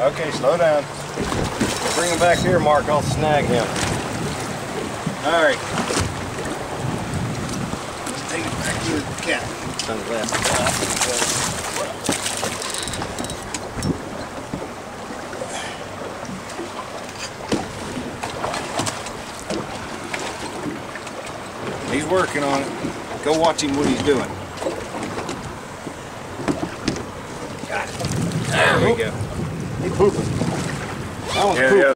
Okay, slow down. Bring him back here, Mark. I'll snag him. All right. Take it back to the cat. Sunglasses He's working on it. Go watch him what he's doing. Got it. There we go. He pooping. That one's Yeah, pooping. yeah.